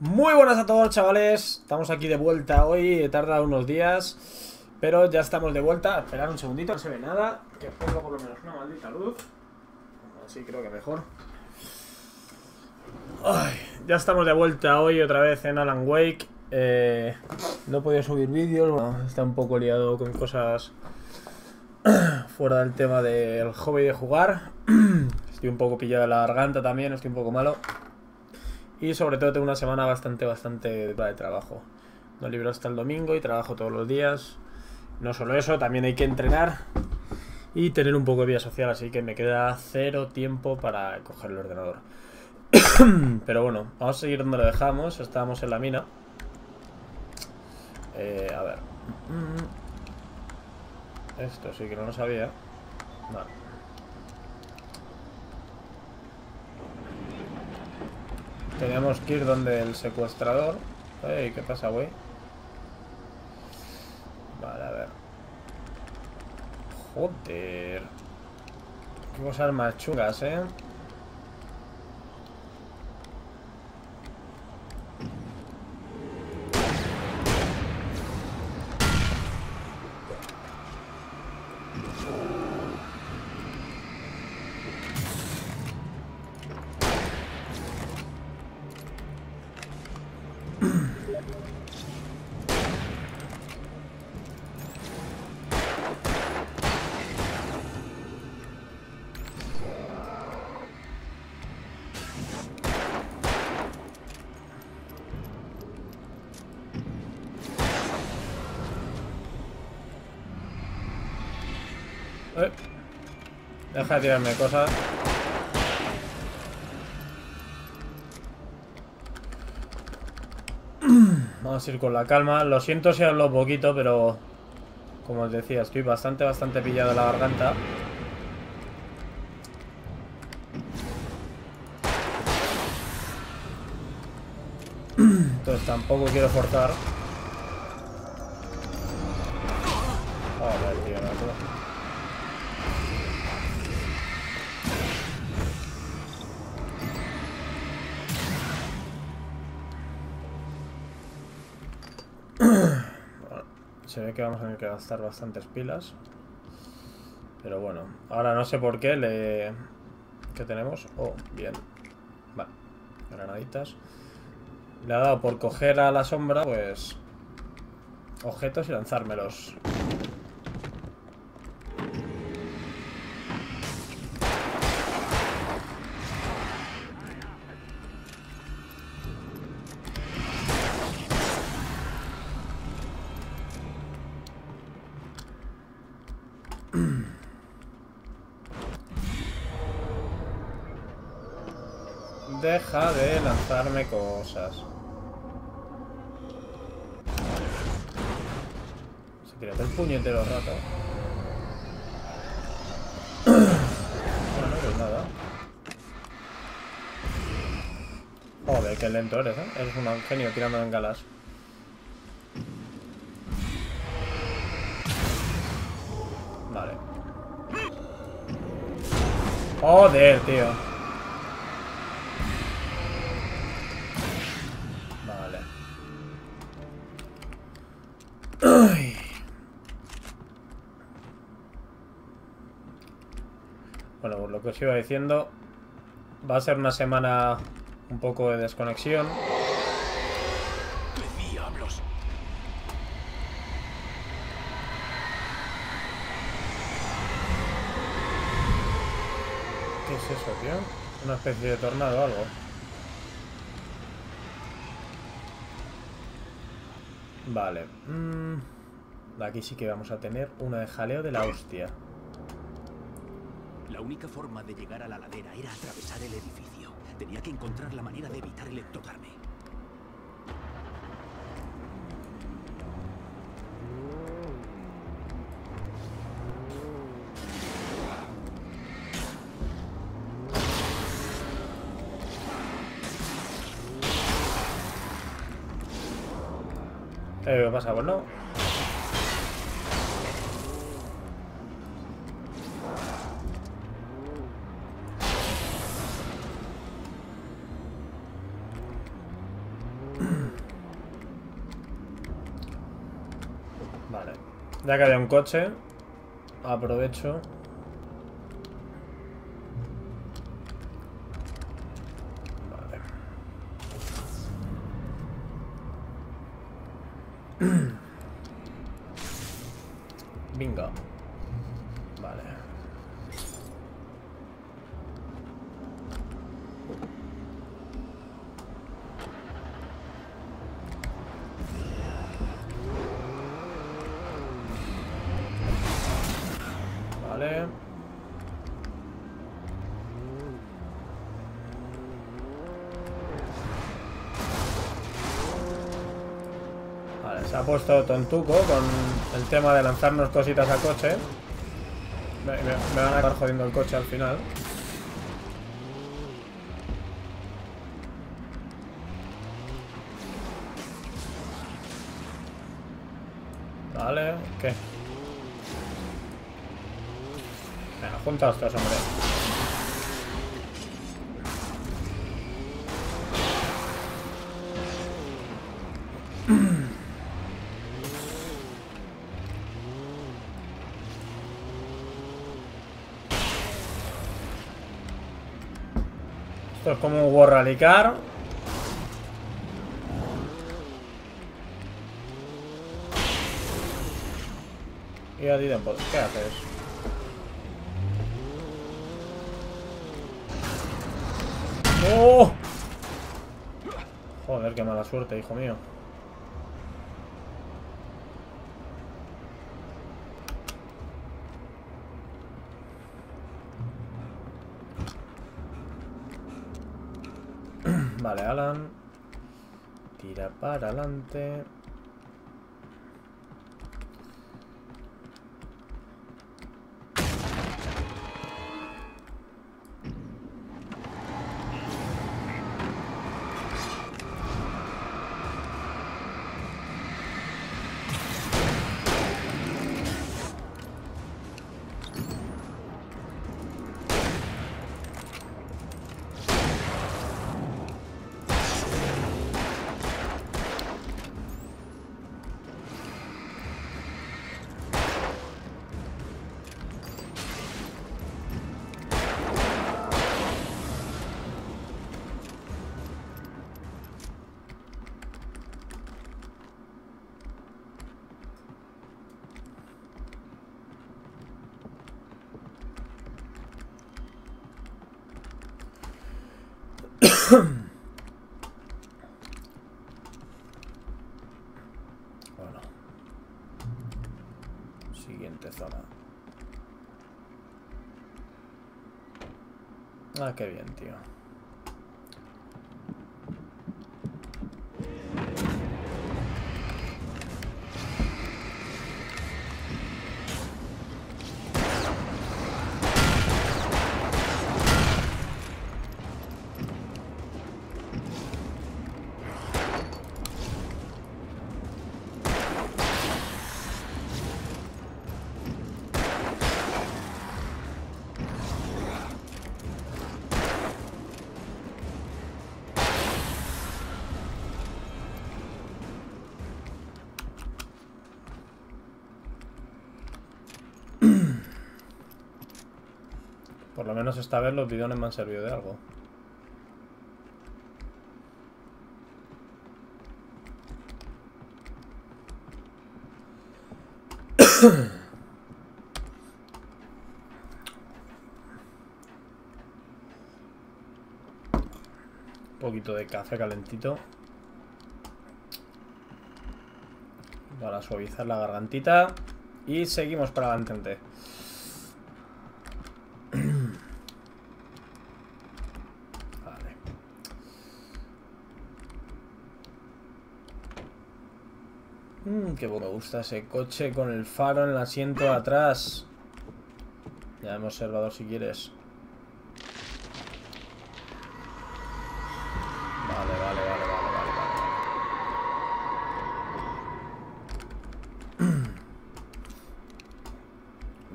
Muy buenas a todos chavales, estamos aquí de vuelta hoy, he tardado unos días Pero ya estamos de vuelta, esperar un segundito, no se ve nada Que ponga por lo menos una maldita luz. Así creo que mejor. Ya estamos de vuelta hoy otra vez en Alan Wake. Eh, No he podido subir vídeos, bueno, está un poco liado con cosas Fuera del tema del hobby de jugar. Estoy un poco pillado de la garganta también, estoy un poco malo y sobre todo tengo una semana bastante, bastante de trabajo. No libro hasta el domingo y trabajo todos los días. No solo eso, también hay que entrenar y tener un poco de vida social, así que me queda cero tiempo para coger el ordenador. Pero bueno, vamos a seguir donde lo dejamos. Estábamos en la mina. Eh, a ver. Esto sí que no lo sabía. Vale. Teníamos que ir donde el secuestrador. Ey, ¿qué pasa, güey? Vale, a ver. Joder. Qué cosas chungas. Eh. Deja de tirarme cosas. Vamos a ir con la calma. Lo siento si hablo poquito, pero... Como os decía, estoy bastante, bastante pillado en la garganta. Entonces tampoco quiero forzar. Se ve que vamos a tener que gastar bastantes pilas. Pero bueno, ahora no sé por qué le... ¿Qué tenemos? Oh, bien. Vale, granaditas. Le ha dado por coger a la sombra, pues... Objetos y lanzármelos. Cosas. Se tira el puñetero rato. bueno, pues nada. Joder, qué lento eres, ¿eh? Eres un genio tirando en galas. Vale. Joder, tío. Que os iba diciendo, va a ser una semana un poco de desconexión. ¿Qué es eso, tío? Una especie de tornado o algo. Vale. Mm, aquí sí que vamos a tener una de jaleo de la hostia. La única forma de llegar a la ladera era atravesar el edificio. Tenía que encontrar la manera de evitar electrocarme. Eh, ¿Qué pasa? Vale. Ya que había un coche, aprovecho puesto tontuco con el tema de lanzarnos cositas al coche. Me, van a acabar jodiendo el coche al final. Vale, ¿qué? Venga, junta a estos, hombre. Esto es como un War Rally. Y a ti tampoco. ¿Qué haces? ¡Oh! Joder, qué mala suerte, hijo mío. Vale, Alan. Tira para adelante. Ah, qué bien, tío. Menos esta vez los bidones me han servido de algo. Un poquito de café calentito. Para suavizar la gargantita. Y seguimos para adelante. gente. Vale. Bueno me gusta ese coche con el faro en el asiento de atrás. Ya hemos observado si quieres. Vale, vale, vale, vale, vale, vale.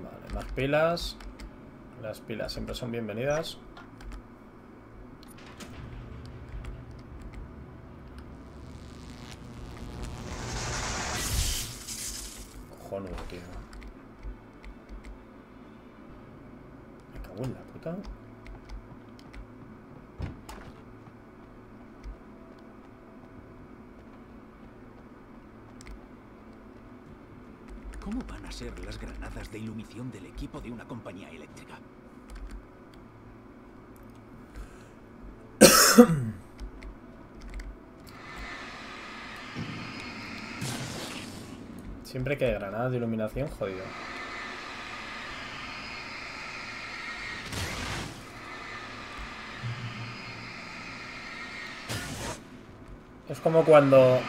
Vale, más pilas. Las pilas siempre son bienvenidas. Tío. Me cago en la puta. ¿Cómo van a ser las granadas de iluminación del equipo de una compañía eléctrica? Siempre que hay granadas de iluminación, jodido. Es como cuando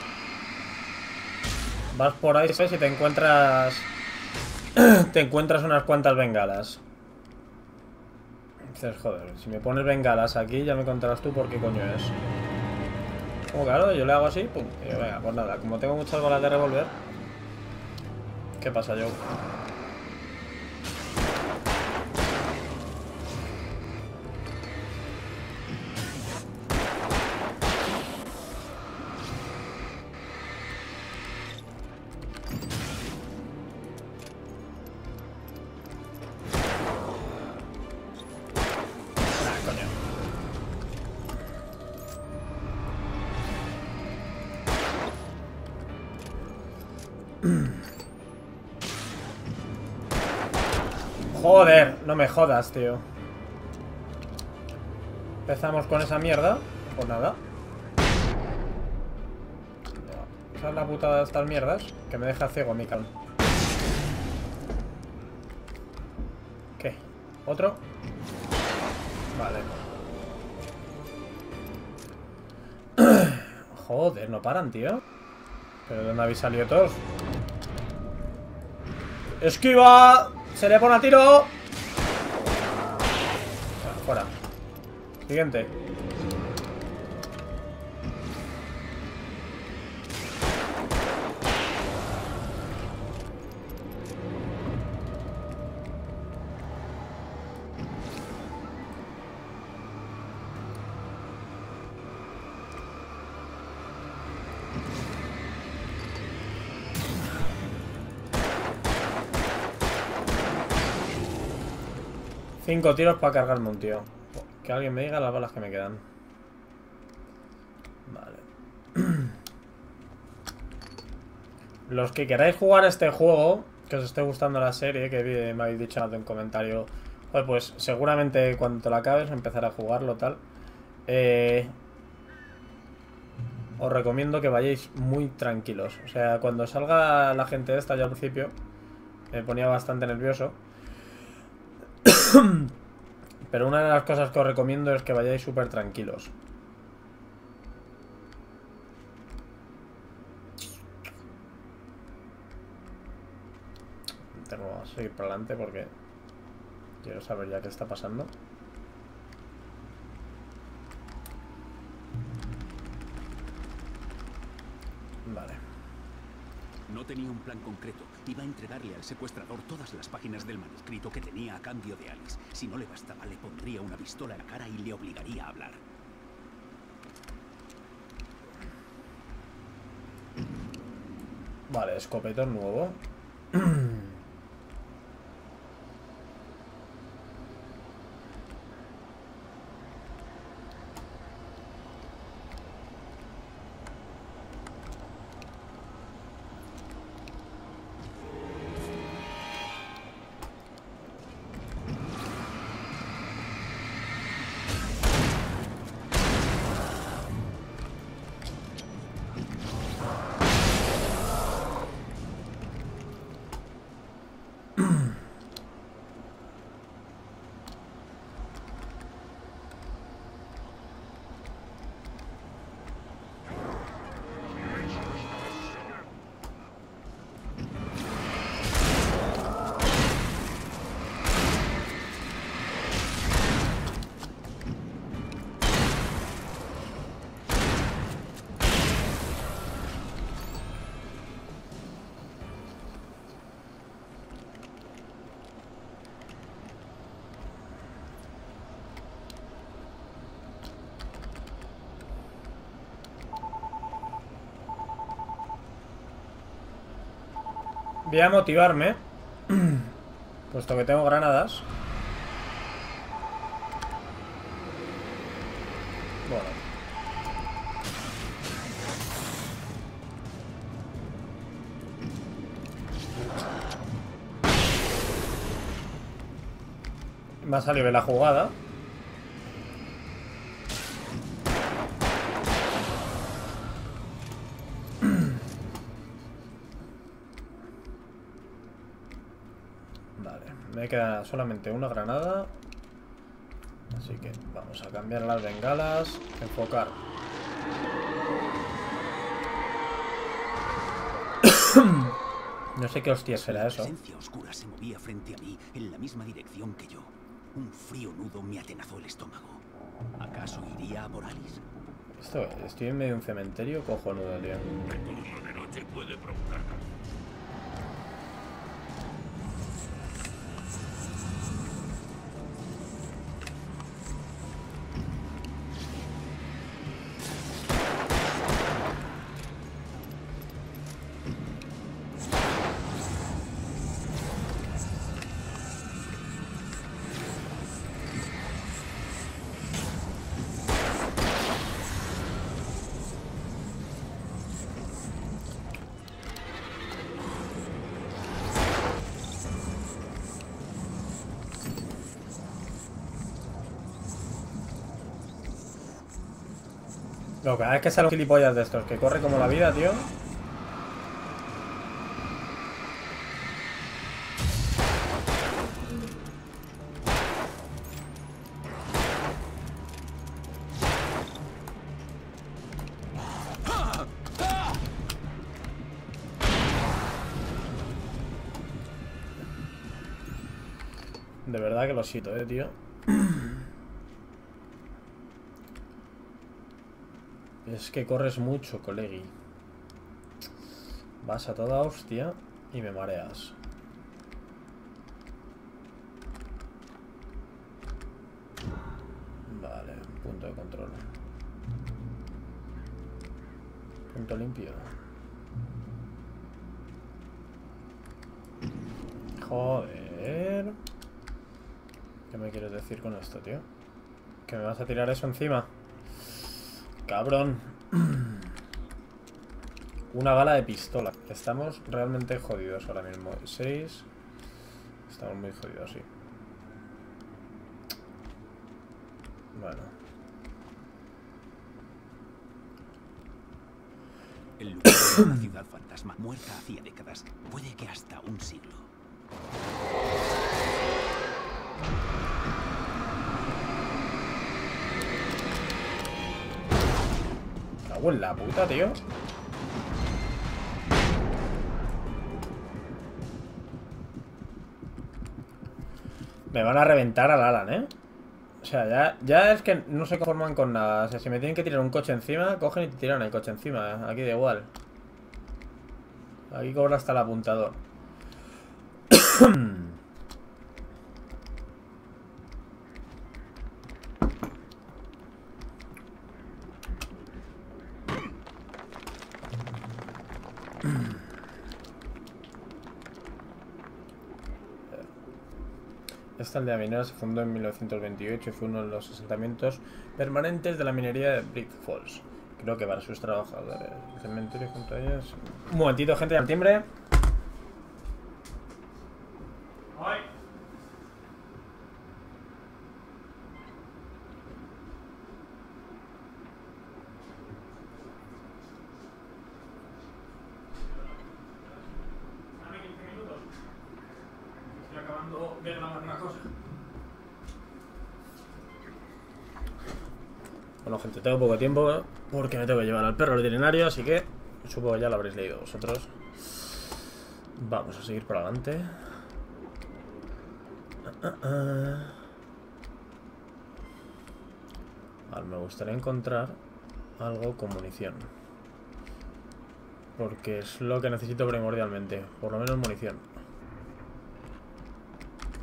vas por ahí, ¿sabes? Y te encuentras... te encuentras unas cuantas bengalas. Dices, joder, si me pones bengalas aquí, ya me contarás tú por qué coño es. Como claro, yo le hago así, pum, y venga, pues nada, como tengo muchas balas de revólver, ¿qué pasa, yo? Jodas, tío. Empezamos con esa mierda. Pues nada. Esa es la putada de estas mierdas. Que me deja ciego, Mikal. ¿Qué? ¿Otro? Vale. Joder, no paran, tío. ¿Pero de dónde habéis salido todos? ¡Esquiva! ¡Se le pone a tiro! Fuera. Siguiente. Cinco tiros para cargarme un tío. Que alguien me diga las balas que me quedan. Vale. Los que queráis jugar este juego, que os esté gustando la serie, que me habéis dicho en un comentario, pues seguramente cuando te la acabes empezar a jugarlo tal. Eh, os recomiendo que vayáis muy tranquilos. O sea, cuando salga la gente esta, yo al principio me ponía bastante nervioso. Pero una de las cosas que os recomiendo es que vayáis súper tranquilos. Tengo que seguir para adelante porque quiero saber ya qué está pasando. Vale. No tenía un plan concreto. Iba a entregarle al secuestrador todas las páginas del manuscrito que tenía a cambio de Alice. Si no le bastaba, le pondría una pistola en la cara y le obligaría a hablar. Vale, escopetón nuevo. Voy a motivarme. Puesto que tengo granadas. Bueno. Va a salir la jugada. Vale, me queda solamente una granada. Así que vamos a cambiar las bengalas. Enfocar. no sé qué hostia será eso. La presencia oscura se movía frente a mí en la misma dirección que yo. Un frío nudo me atenazó el estómago. ¿Acaso iría a por Alice? Esto, estoy en medio de un cementerio cojonudo, tío. Turno de noche puede provocar Lo cada vez que sale un gilipollas de estos que corre como la vida, tío. De verdad que lo siento, eh, tío. Es que corres mucho, colegui. Vas a toda hostia y me mareas. Vale, punto de control. Punto limpio. Joder. ¿Qué me quieres decir con esto, tío? ¿Que me vas a tirar eso encima? Cabrón. Una bala de pistola. Estamos realmente jodidos ahora mismo. 6. Estamos muy jodidos, sí. Bueno. El lugar de una ciudad fantasma muerta hacía décadas, puede que hasta un siglo. Cago en la puta, tío. Me van a reventar al Alan, ¿eh? O sea, ya, ya es que no se conforman con nada. O sea, si me tienen que tirar un coche encima, cogen y te tiran el coche encima. Aquí da igual. Aquí cobra hasta el apuntador. Esta aldea minera se fundó en 1928 y fue uno de los asentamientos permanentes de la minería de Brick Falls. Creo que para sus trabajadores. El cementerio. Un momentito, gente, al timbre. Una cosa. Bueno, gente, tengo poco tiempo ¿eh? porque me tengo que llevar al perro al veterinario, así que supongo que ya lo habréis leído vosotros. Vamos a seguir por adelante. Ah, ah, ah. Me gustaría encontrar algo con munición. Porque es lo que necesito primordialmente. Por lo menos munición.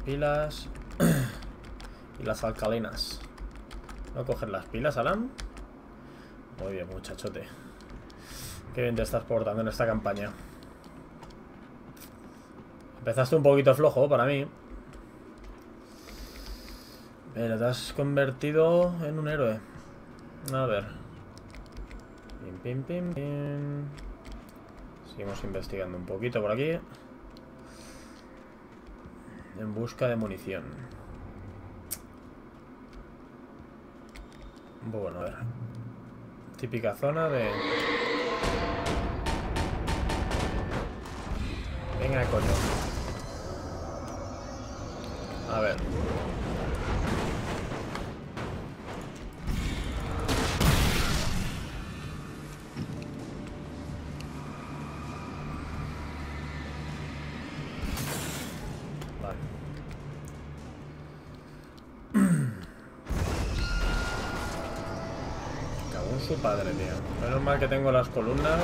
Pilas. y las alcalinas. ¿No coger las pilas, Alan? Muy bien, muchachote. Qué bien te estás portando en esta campaña. Empezaste un poquito flojo para mí. Pero te has convertido en un héroe. A ver. Pim, pim, pim, pim. Seguimos investigando un poquito por aquí. En busca de munición. Bueno, a ver. Típica zona de... Venga, coño. A ver. Menos mal que tengo las columnas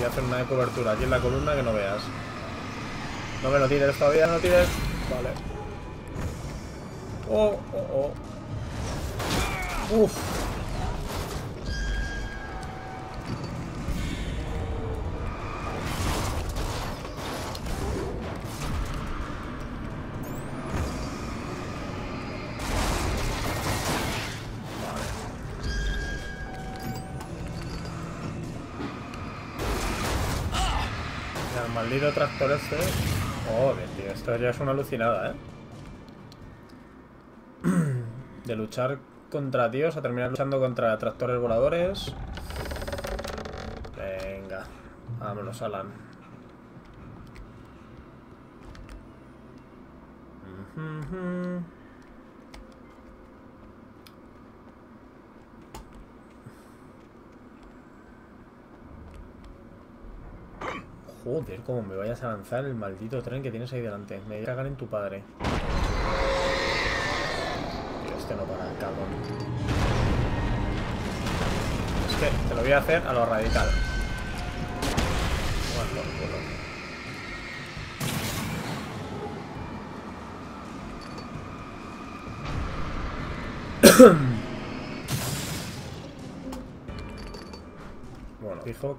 y hacer una de cobertura aquí en la columna que no veas. No me lo tires todavía, no tires. Vale. Oh, oh, oh. Uf. Maldito tractor este. Joder, tío, esto ya es una alucinada, ¿eh? De luchar contra tíos a terminar luchando contra tractores voladores. Venga, vámonos, Alan. Joder, como me vayas a lanzar el maldito tren que tienes ahí delante. Me cagar en tu padre. Tío, este no para, cabrón. Es que te lo voy a hacer a lo radical.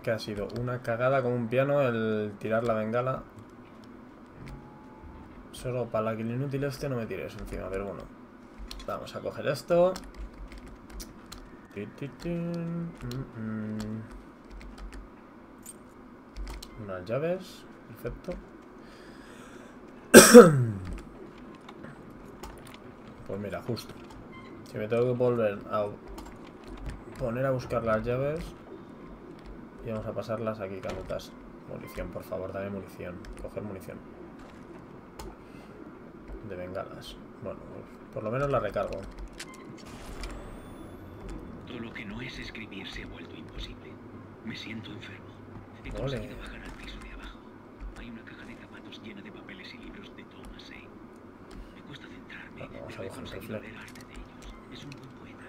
que ha sido una cagada como un piano el tirar la bengala. Solo para que el inútil este no me tires encima, pero bueno. Vamos a coger esto. Mm, mm. Unas llaves. Perfecto. Pues mira, justo. Si me tengo que volver a poner a buscar las llaves. Y vamos a pasarlas aquí, canutas. Munición, por favor, dame munición. Coger munición. De bengalas. Bueno, por lo menos la recargo. Todo lo que no es escribir se ha vuelto imposible. Me siento enfermo. He Ole. conseguido bajar al piso de abajo. Hay una caja de zapatos llena de papeles y libros de Thomas Zane. Me cuesta centrarme, Vamos, a coger rifle. leer arte de ellos. Es un buen poeta.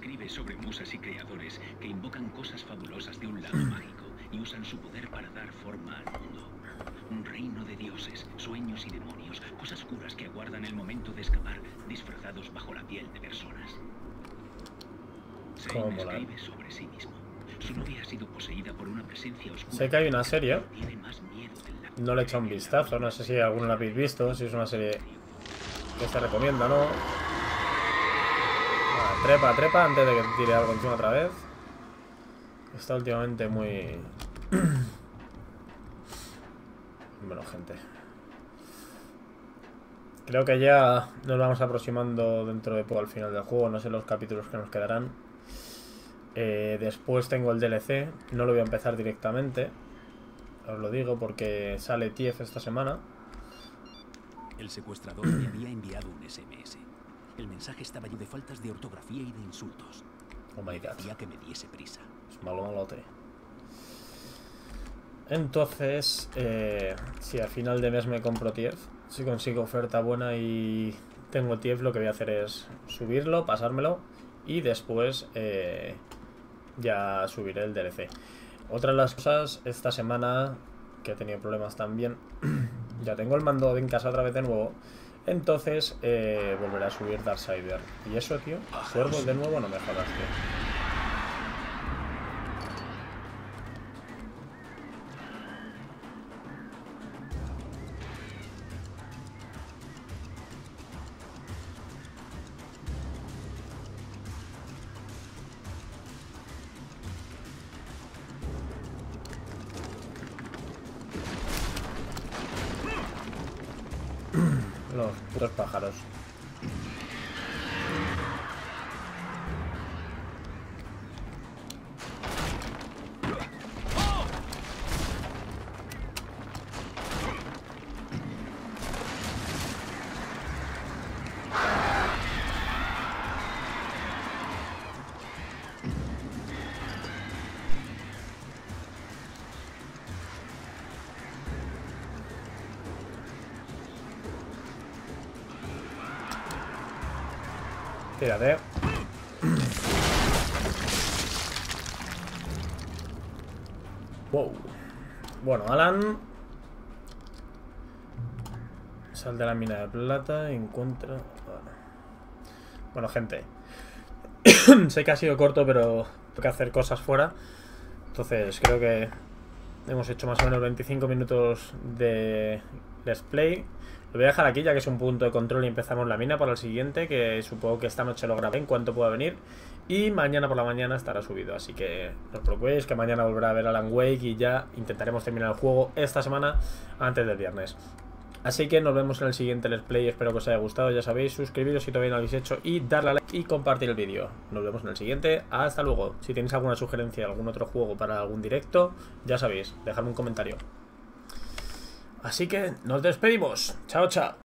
Escribe sobre musas y creadores que invocan cosas fabulosas de un lado mágico y usan su poder para dar forma al mundo. Un reino de dioses, sueños y demonios, cosas oscuras que aguardan el momento de escapar, disfrazados bajo la piel de personas. Molar. escribe sobre sí mismo. Su novia ha sido poseída por una presencia oscura. Sé que hay una serie. No le he echado un vistazo. No sé si alguno la habéis visto. Si es una serie que se recomienda, ¿no? Trepa, trepa antes de que tire algo encima otra vez. Está últimamente muy... bueno, gente. Creo que ya nos vamos aproximando dentro de poco al final del juego. No sé los capítulos que nos quedarán. Eh, después tengo el DLC. No lo voy a empezar directamente. Os lo digo porque sale TIEF esta semana. El secuestrador me había enviado un SMS. El mensaje estaba lleno de faltas de ortografía y de insultos. Oh my god. Decía que me diese prisa. Es malo malote. Entonces, eh, si a final de mes me compro TIEF, si consigo oferta buena y tengo TIEF, lo que voy a hacer es subirlo, pasármelo y después eh, ya subiré el DLC. Otra de las cosas, esta semana que he tenido problemas también, ya tengo el mando en casa otra vez de nuevo. Entonces eh, volveré a subir Darksider. Y eso, tío, cuervos de nuevo, no me jodas, tío. Los putos pájaros. Tírate. Wow. Bueno, Alan. Sal de la mina de plata, encuentra. Bueno, gente. sé que ha sido corto, pero tengo que hacer cosas fuera. Entonces, creo que hemos hecho más o menos 25 minutos de let's play. Lo voy a dejar aquí ya que es un punto de control y empezamos la mina para el siguiente, que supongo que esta noche lo grabé en cuanto pueda venir. Y mañana por la mañana estará subido, así que no os preocupéis que mañana volverá a ver Alan Wake y ya intentaremos terminar el juego esta semana antes del viernes. Así que nos vemos en el siguiente Let's Play, espero que os haya gustado, ya sabéis, suscribiros si todavía no lo habéis hecho y darle a like y compartir el vídeo. Nos vemos en el siguiente, hasta luego. Si tenéis alguna sugerencia, algún otro juego para algún directo, ya sabéis, dejadme un comentario. Así que nos despedimos. Chao, chao.